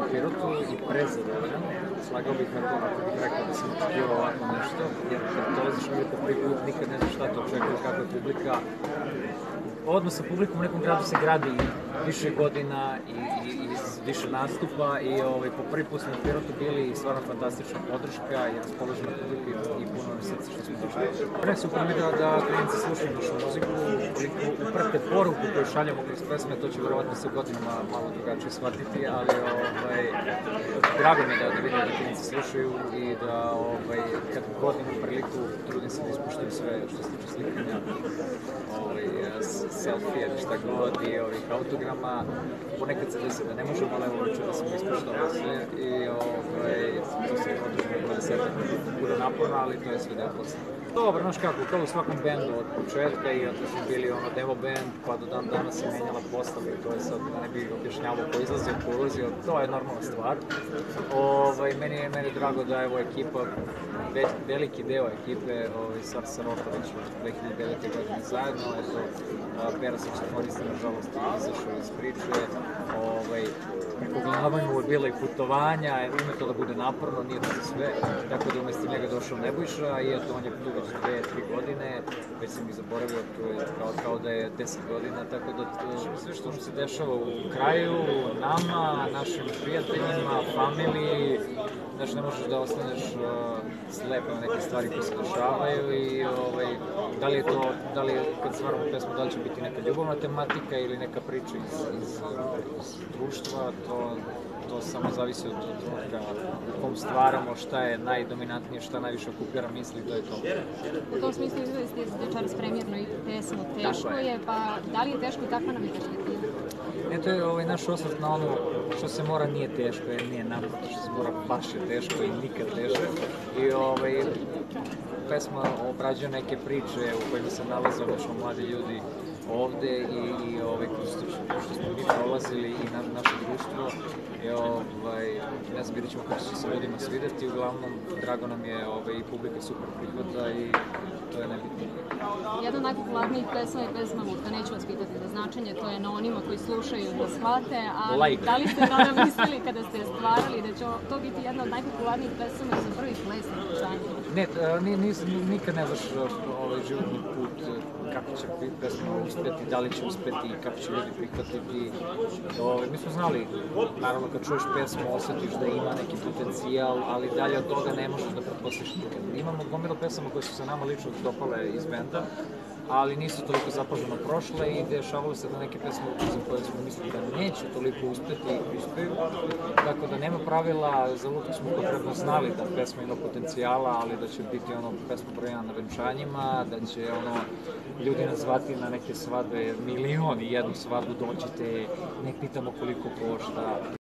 u Pirotu i prezadovoljan. Slagao bih ako, bih rekao da sam očekivao ovako nešto, jer kad dolaziš u po prvi put nikad ne znaš šta te očekuje, kakva je publika. Odnos sa publikom u nekom gradu se gradi više godina i, i, i više nastupa i ovaj, po prvi put smo u Pirotu bili stvarno fantastična podrška i raspoložena publika i puno nam srce što smo došli. Pre super mi da, klinici slušaju našu muziku, uprate poruku koju šaljamo kroz pesme, to će verovatno se godinama malo drugačije shvatiti, ali ovaj, drago mi je da, da vidim da klinici slušaju i da ovaj, kad god imam priliku trudim se da ispuštam sve što se tiče slikanja, ovaj, selfie šta god i ovih autograma. Ponekad se desi da ne možemo, ali evo da sam ispuštao sve i ovaj, to se održimo 20 bude naporno, ali to je sve posla. Dobro, znaš kako, kao u svakom bendu od početka i onda smo bili ono demo band, pa do dan danas se menjala postava i to je sad, da ne bih objašnjavao ko izlazio, ko ulazio, to je normalna stvar. Ovaj, meni je meni drago da evo ekipa, ve, veliki deo ekipe, ovaj, sad sa Roković od 2009. godine zajedno, eto, Pera saksofonista, nažalost, izašao iz priče, glava mu je bila i putovanja, to da bude naporno, nije to sve, tako da umesto njega došao Nebojša i eto, on je tu već dve, tri godine, već sam ih zaboravio, to je kao, kao da je deset godina, tako da sve što se dešava u kraju, nama, našim prijateljima, familiji, znaš, ne možeš da ostaneš uh, slep na neke stvari koje se dešavaju i ovaj, da li je to, da li kad stvaramo pesmu, da li će biti neka ljubavna tematika ili neka priča iz, iz, iz društva, to, to samo zavisi od trenutka u kom stvaramo, šta je najdominantnije, šta najviše okupira misli, to je to. U tom smislu izgleda ste večeras premijerno i pesmu Teško je, pa da li je teško i kakva nam je perspektiva? Ne, to je ovaj naš osvrt na ono što se mora nije teško, jer nije naprotiv, što se mora baš je teško i nikad teže. I ovaj, pesma obrađuje neke priče u kojima se nalaze obično mladi ljudi ovde i, i ovaj, kroz to što smo mi prolazili i na, naše društvo. I, ovaj, ne znam, vidjet ćemo kako će se ljudima svideti. Uglavnom, drago nam je ovaj, i publika super prihvata i to je nebitno. Jedna od najpopularnijih pesma je pesma Lutka. Neću vas pitati za značenje, to je na onima koji slušaju da shvate, ali like. da li ste tada mislili kada ste stvarali da će to biti jedna od najpopularnijih pesama za prvi ples na? Ne, nis, nikad ne znaš ovaj životni put će pesma uspeti, da li će uspeti, kako će ljudi prihvatiti. Ovaj, mi smo znali, naravno kad čuješ pesmu osjetiš da ima neki potencijal, ali dalje od toga ne možeš da pretpostaviš nikad. Imamo gomilu pesama koje su se nama lično dopale iz benda, ali nisu toliko zapaženo prošle i dešavalo se da neke pesme za koje smo mislili da neće toliko uspeti i uspeju. Tako da nema pravila, za Luku smo potrebno znali da pesma ima potencijala, ali da će biti ono pesma brojena na venčanjima, da će ono ljudi nas zvati na neke svadbe milion i jednu svadbu dođite, nek pitamo koliko košta,